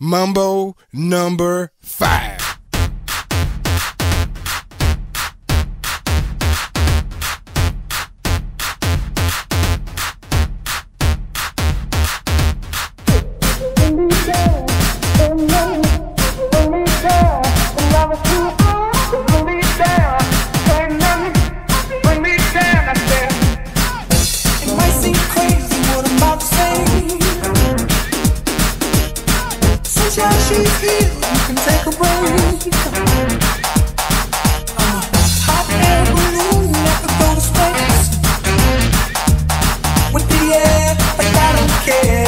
Mambo number five. Here. You can take a break. I'm a hot air balloon that. With the air, I don't care,